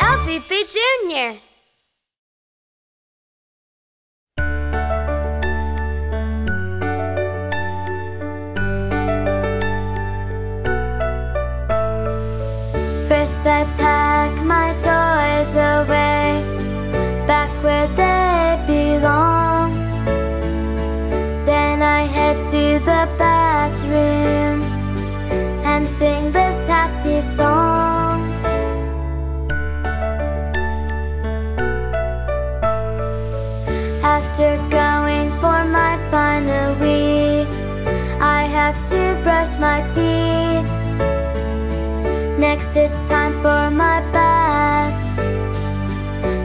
Alfie Jr.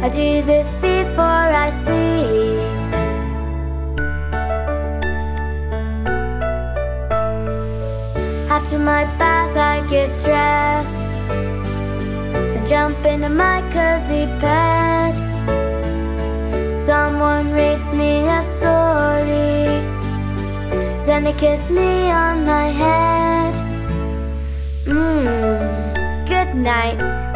I do this before I sleep. After my bath I get dressed And jump into my cozy bed. Someone reads me a story Then they kiss me on my head. Mmm, good night.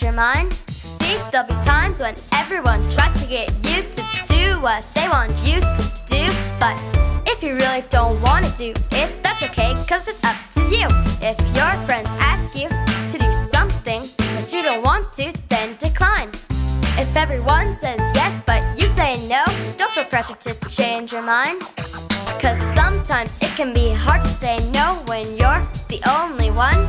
change your mind? See, there'll be times when everyone tries to get you to do what they want you to do. But if you really don't want to do it, that's okay, cause it's up to you. If your friends ask you to do something that you don't want to, then decline. If everyone says yes, but you say no, don't feel pressure to change your mind. Cause sometimes it can be hard to say no when you're the only one.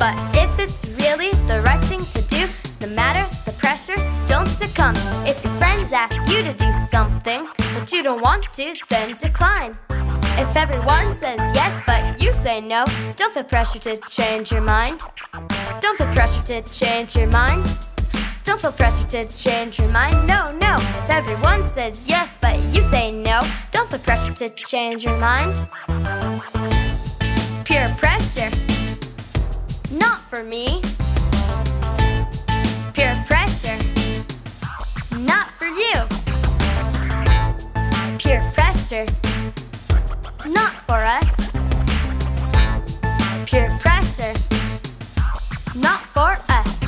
But if it's really the right thing to do, no matter the pressure, don't succumb. If your friends ask you to do something but you don't want to, then decline. If everyone says yes, but you say no, don't feel pressure to change your mind. Don't feel pressure to change your mind. Don't feel pressure to change your mind. No, no. If everyone says yes, but you say no, don't feel pressure to change your mind. Peer pressure. Not for me. Peer pressure. Not for you. Peer pressure. Not for us. Peer pressure. Not for us.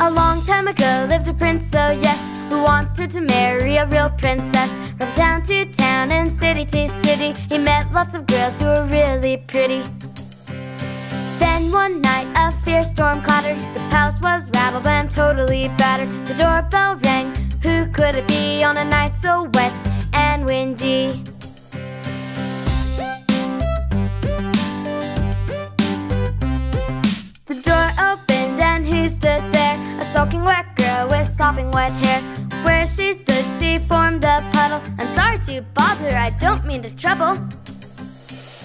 A long time ago lived a prince, oh yes, who wanted to marry a real princess. From town to town and city to city, he met lots of girls who were really pretty. Then one night a fierce storm clattered, the house was rattled and totally battered. The doorbell rang, who could it be on a night so wet and windy? The door opened and who stood there? With sopping wet hair. Where she stood, she formed a puddle. I'm sorry to bother, I don't mean to trouble.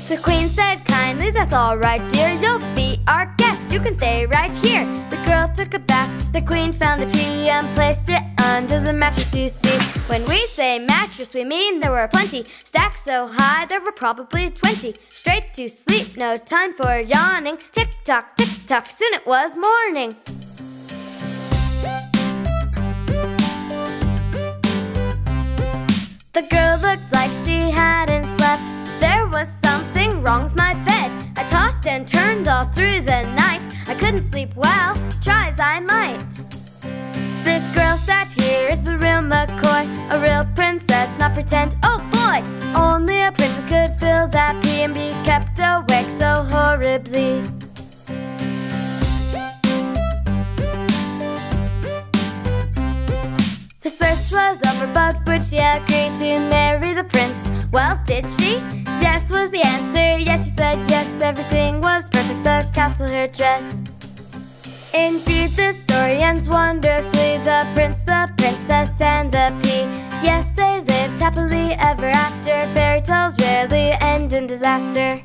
The queen said kindly, that's all right, dear. You'll be our guest, you can stay right here. The girl took a bath, the queen found a pea and placed it under the mattress, you see. When we say mattress, we mean there were plenty. Stacked so high, there were probably 20. Straight to sleep, no time for yawning. Tick tock, tick tock, soon it was morning. The girl looked like she hadn't slept. There was something wrong with my bed. I tossed and turned all through the night. I couldn't sleep well, try as I might. This girl sat here is the real McCoy, a real princess, not pretend. Oh boy, only a princess could fill that pea and be kept awake so horribly. The search was over, but would she agree to marry the prince? Well, did she? Yes was the answer. Yes, she said yes. Everything was perfect. The castle, her dress. Indeed, the story ends wonderfully. The prince, the princess, and the pea. Yes, they lived happily ever after. Fairy tales rarely end in disaster.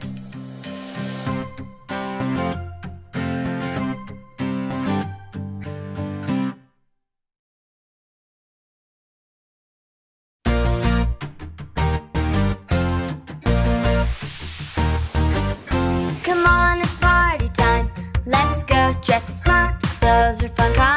fun.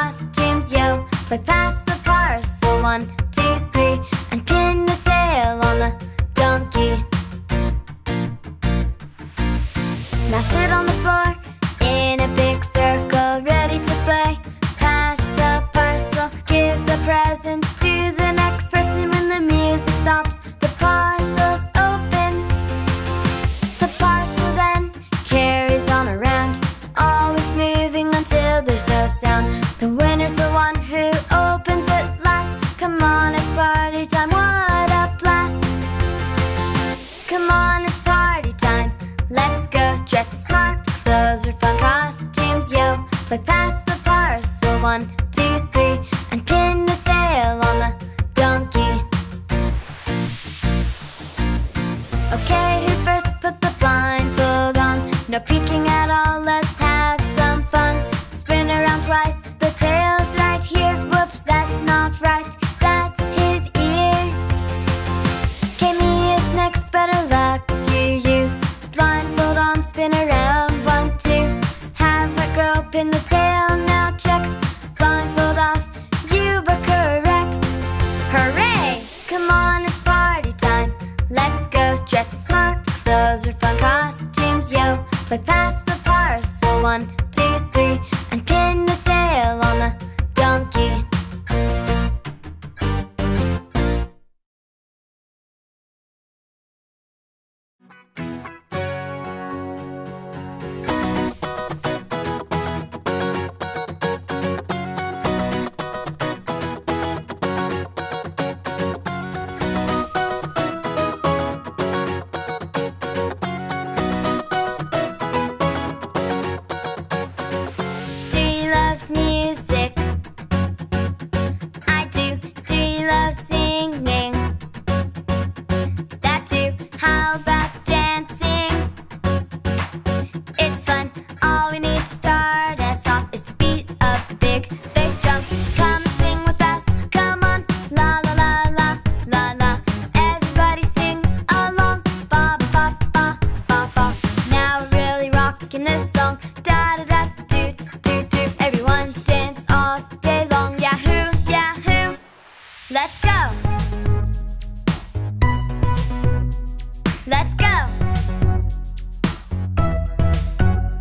Let's go!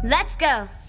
Let's go!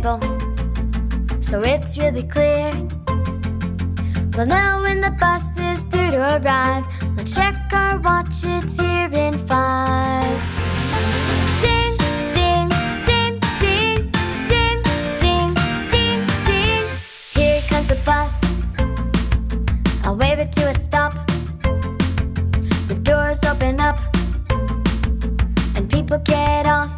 Timetable, so it's really clear. Well, now when the bus is due to arrive, let's check our watch, it's here in five. Ding, ding, ding, ding, ding, ding, ding, ding. Here comes the bus. I'll wave it to a stop. The doors open up, and people get off.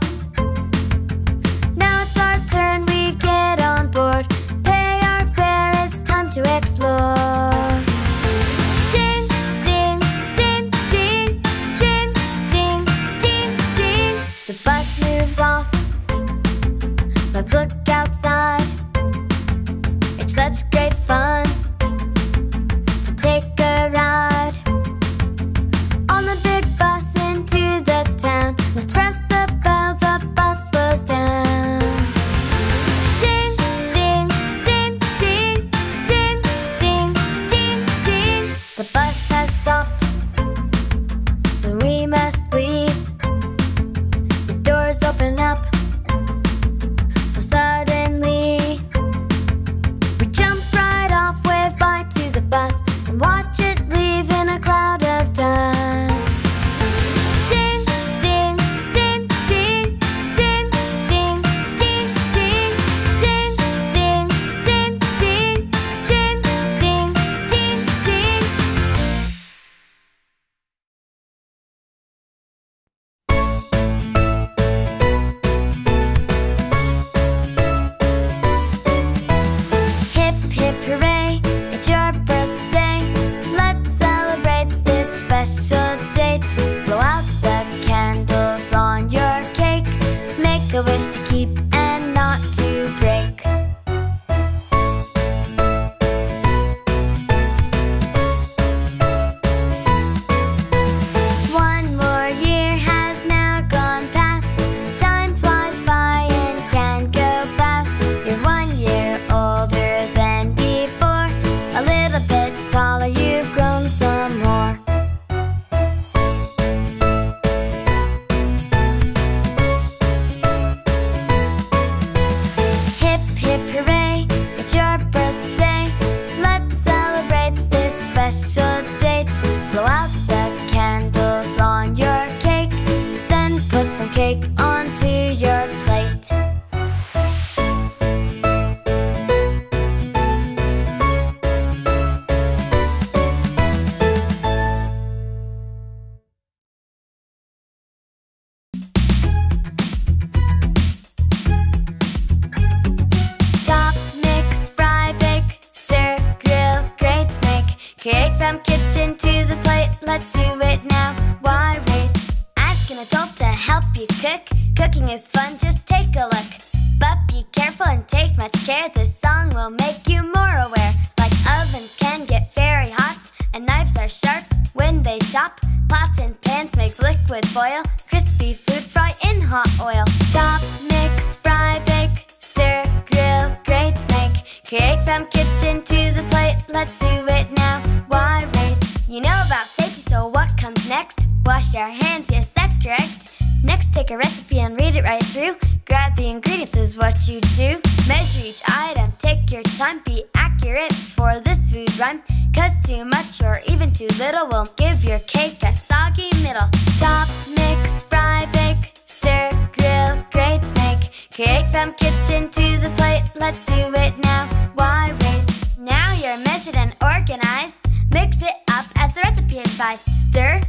rhyme. Cause too much or even too little won't give your cake a soggy middle. Chop, mix, fry, bake, stir, grill, grate, make. Create from kitchen to the plate, let's do it now. Why wait? Now you're measured and organized. Mix it up as the recipe advised. Stir,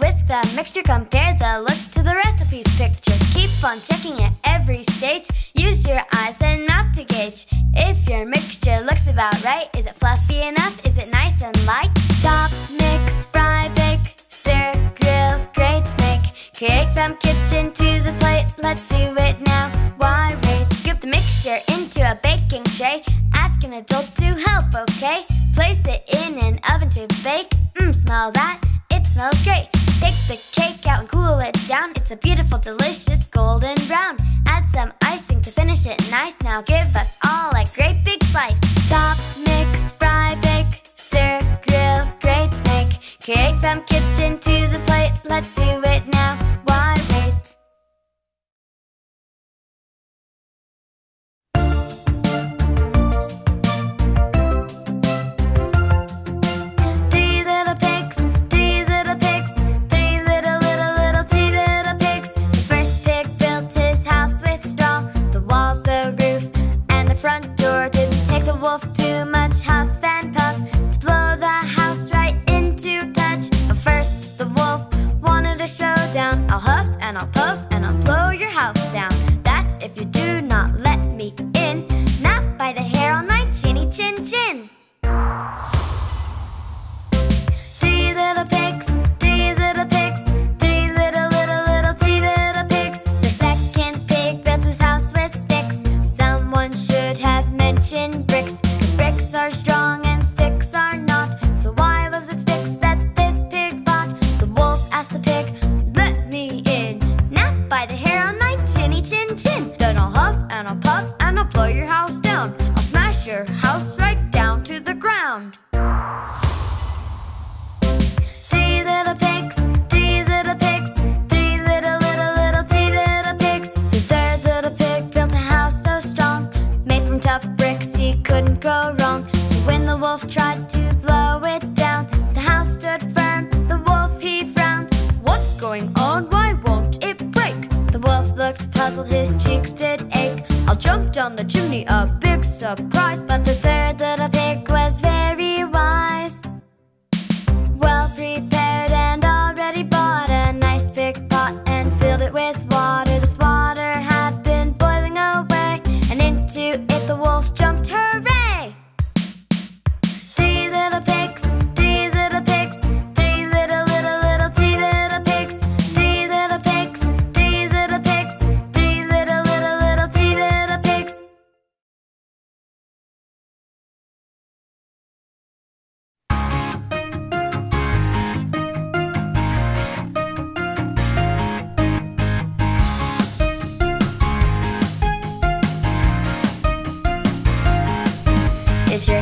Whisk the mixture, compare the looks to the recipe's picture. Keep on checking at every stage. Use your eyes and mouth to gauge. If your mixture looks about right, is it fluffy enough? Is it nice and light? Chop, mix, fry, bake, stir, grill, grate, make. Create from kitchen to the plate. Let's do it now. Why wait? Scoop the mixture into a baking tray. Ask an adult to help, okay? Place it in an oven to bake. Mmm, smell that. It smells great. Take the cake out and cool it down. It's a beautiful, delicious golden brown. Add some icing to finish it nice. Now give us all a great big slice. Chop, mix, fry, bake, stir, grill, grate, make. Cake from kitchen to the plate. Let's do it now. I'll huff and I'll puff and I'll blow your house down. That's if you do not let me in. Not by the hair on my chinny chin chin.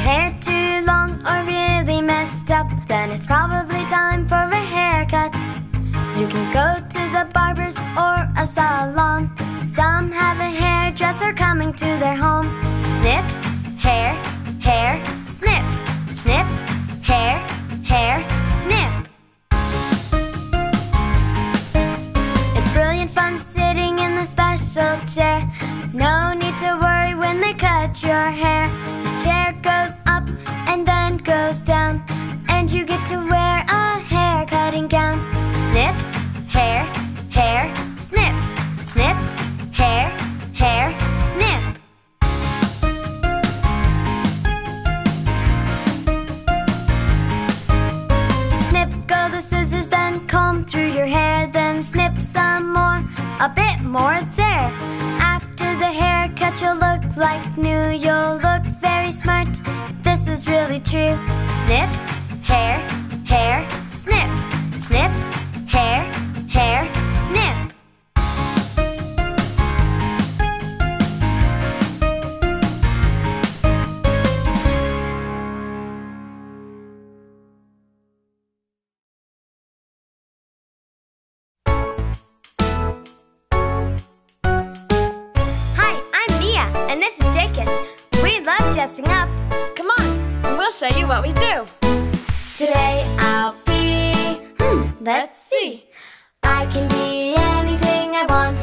hair too long or really messed up Then it's probably time for a haircut. You can go to the barber's or a salon. Some have a hairdresser coming to their home. Snip, hair, hair, snip Snip, hair, hair, snip. It's brilliant fun sitting in the special chair. No need to worry when they cut your hair. Goes up and then goes down, and you get to wear a hair cutting gown. Snip, hair, hair, snip, snip, hair, hair, snip. Snip go the scissors, then comb through your hair, then snip some more, a bit more there. After the haircut, you'll look like new, you'll look very smart. This is really true. Snip, hair, hair, snip, snip, hair, hair, snip. Dressing up. Come on, and we'll show you what we do. Today I'll be. Hmm, let's see. I can be anything I want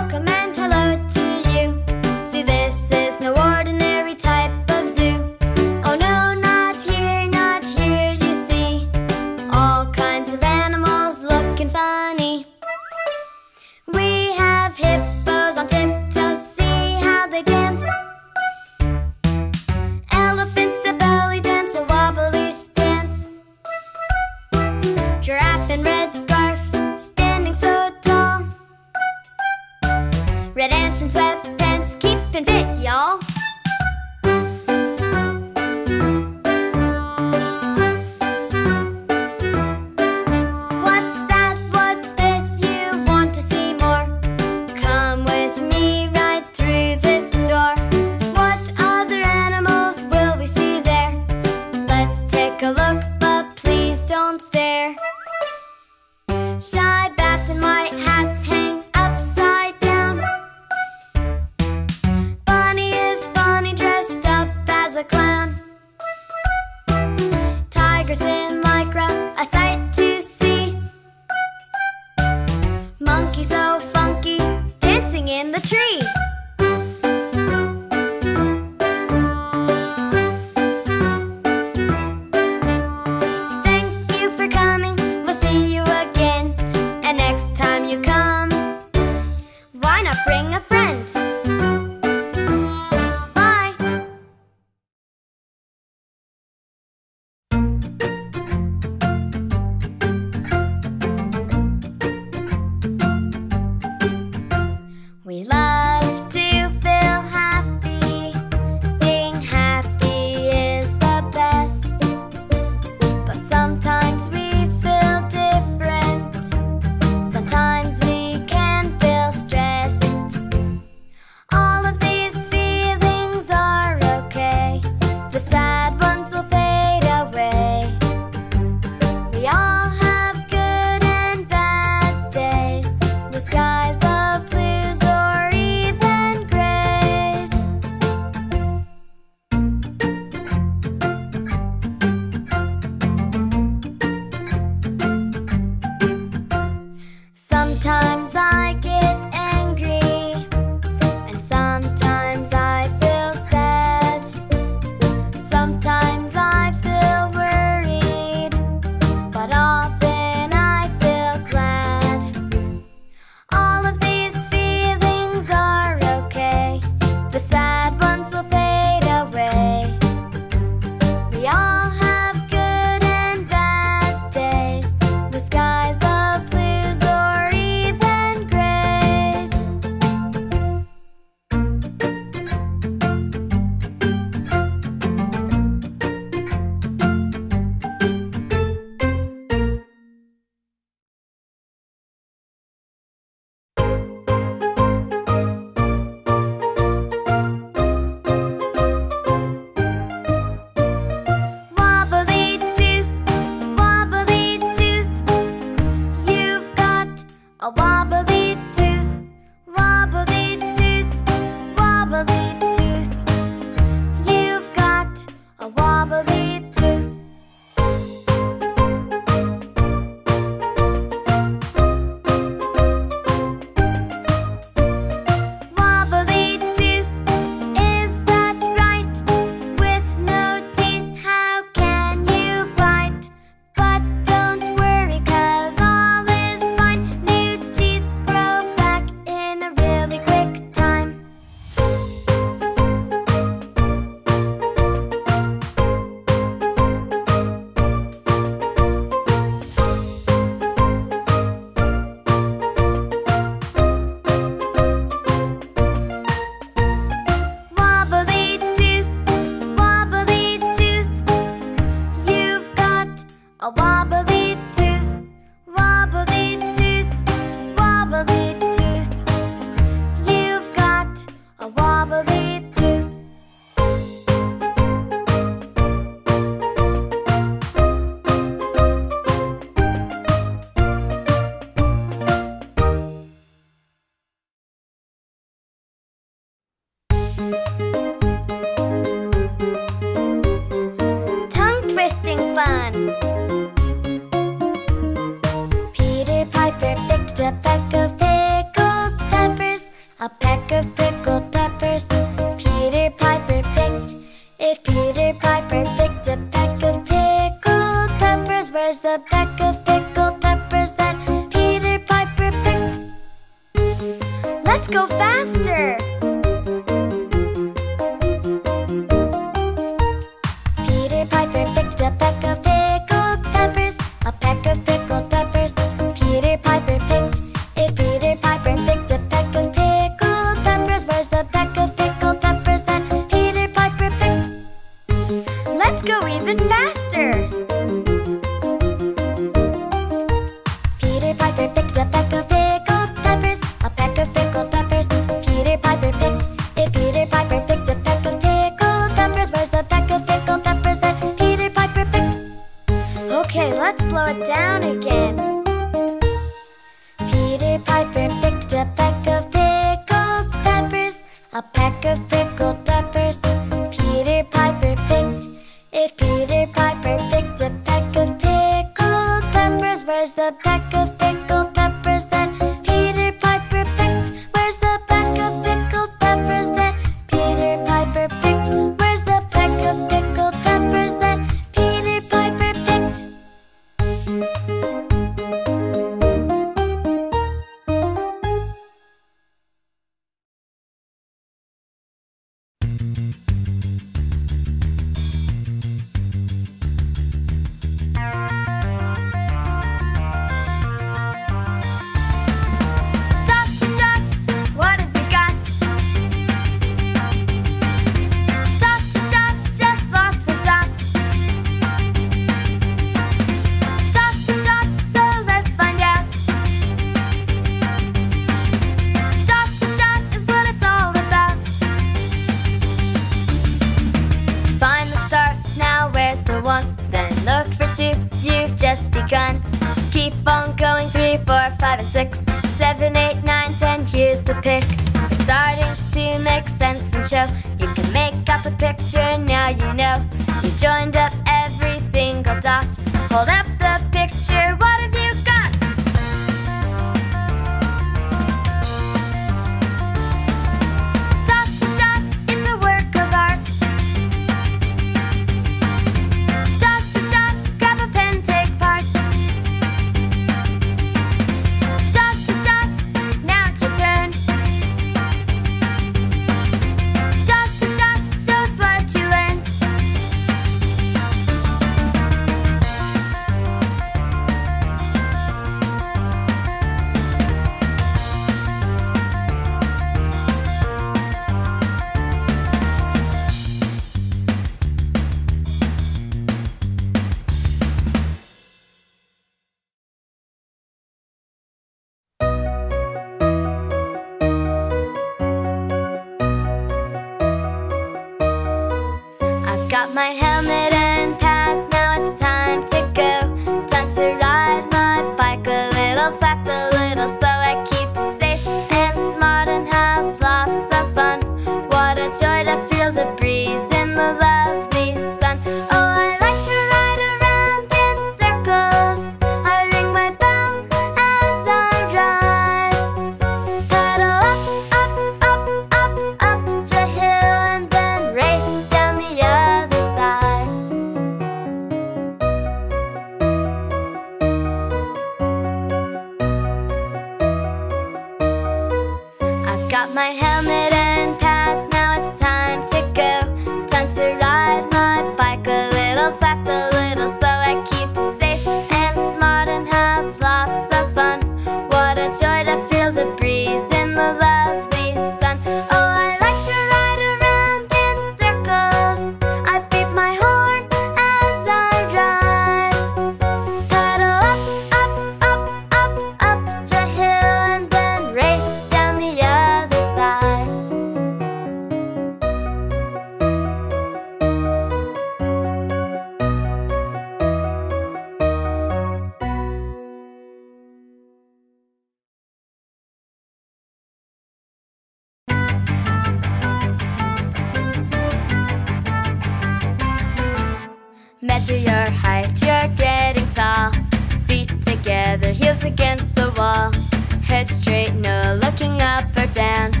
head straight, no looking up or down.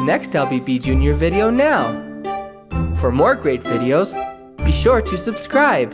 the next LBB Junior video now. For more great videos, be sure to subscribe.